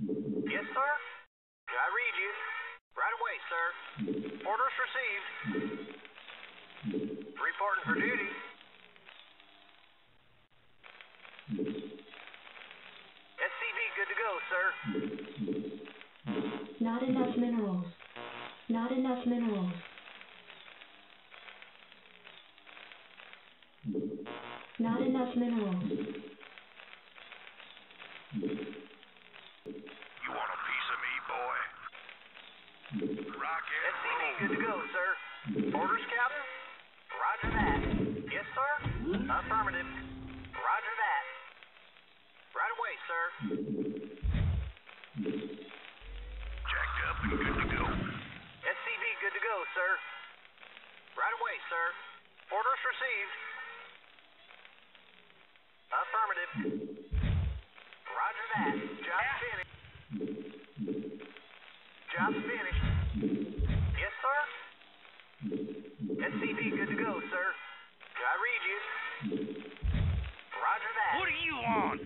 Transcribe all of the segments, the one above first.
Yes, sir. I read you. Right away, sir. Orders received. Reporting for duty. SCV good to go, sir. Not enough minerals. Not enough minerals. Not enough minerals. SCV good to go, sir. Orders, Captain? Roger that. Yes, sir? Affirmative. Roger that. Right away, sir. Jacked up and good to go. SCV good to go, sir. Right away, sir. Orders received. Affirmative. Roger that. Job finished. Job finished. Yes, sir? SCV good to go, sir. I read you. Roger that. What do you want?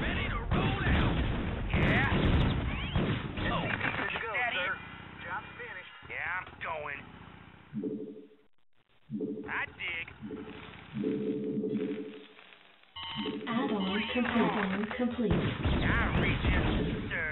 Ready to roll out. Yeah? Oh, SCV good to go, sir. it? Job finished. Yeah, I'm going. I dig. Add-on complete. complete. I reach you, sir. No problem. Yeah? Yeah. I read you. Affirmative. Good to go, sir.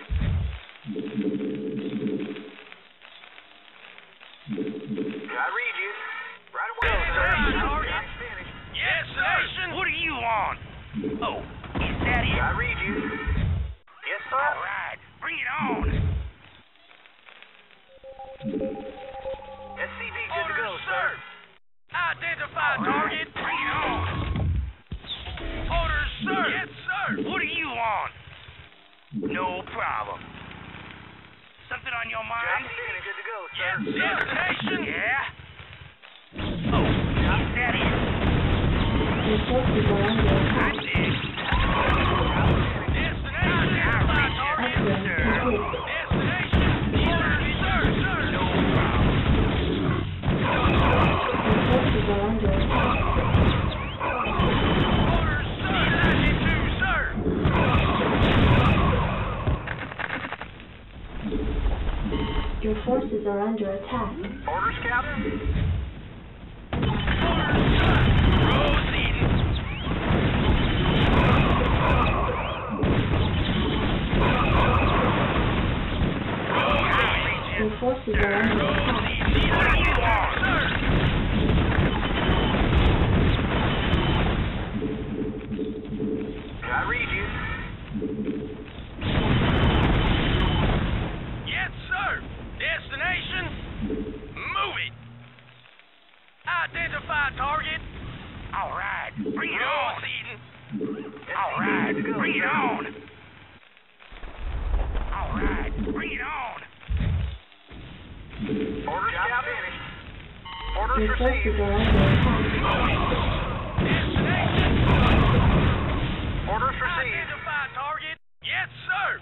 Your Job mind? Good to go, sir. Yeah. Oh, is that it? Your forces are I attack. Forces are under attack. Orders, Captain? Orders, sir. Proceeding. Your forces are under attack. Proceeding. What do you want, sir? I read you. Yes, sir. Destination. Move it. Identify target. All right. Bring it on. Proceeding. All right. Good to go, Bring it on. All right. Bring it on. Orders, Captain? Orders received. are under attack. Destination. Orders received. Identify target. Yes, sir.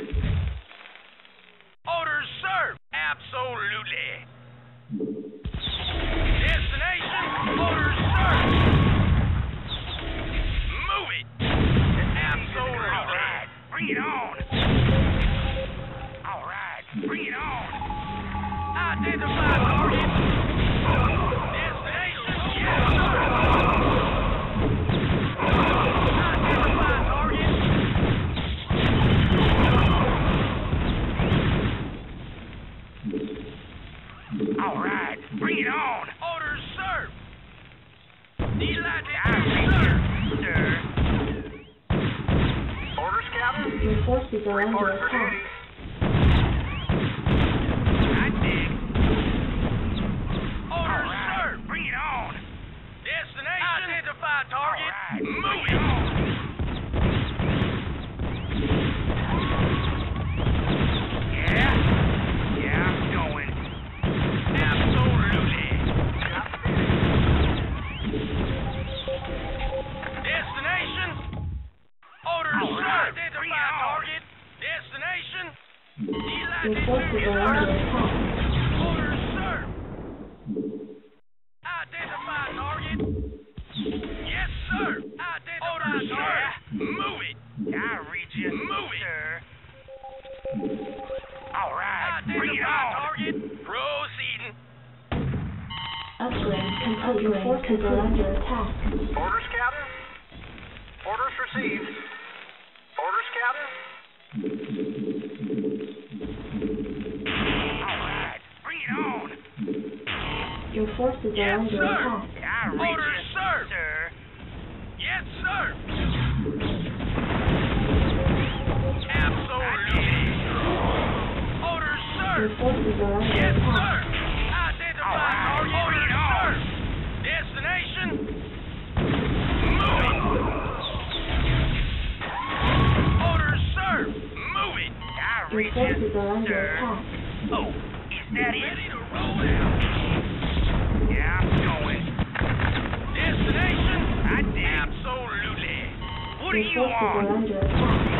All right, bring it on. Orders served. Delighted, sir. Orders, Captain. Your forces are attack. received. Orders, Captain? All right, read on. Your forces are yes, under sir. attack. Orders I register? Oh, is that it? Yeah, I'm going. Destination? Absolutely. What are you on?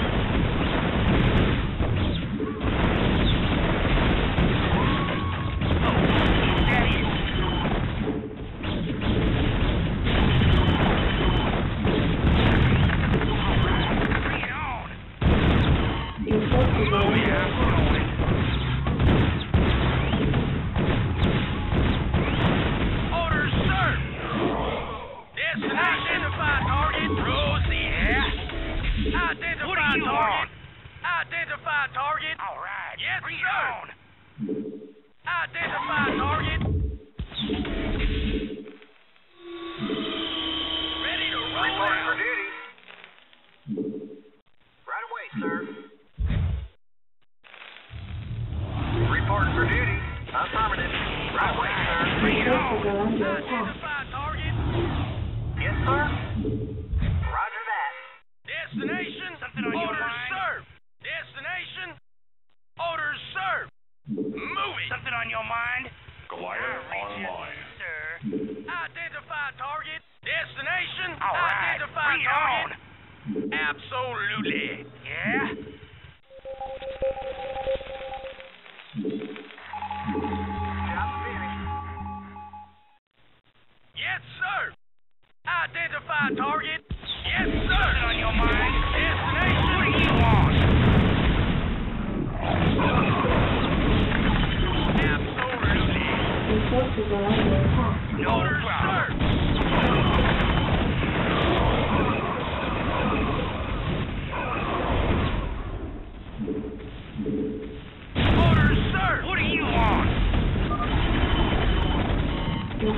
Absolutely. Yeah? Yes, sir. Identify target. Yes, sir. on your mind. Yes, sir.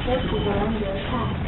我喜欢油菜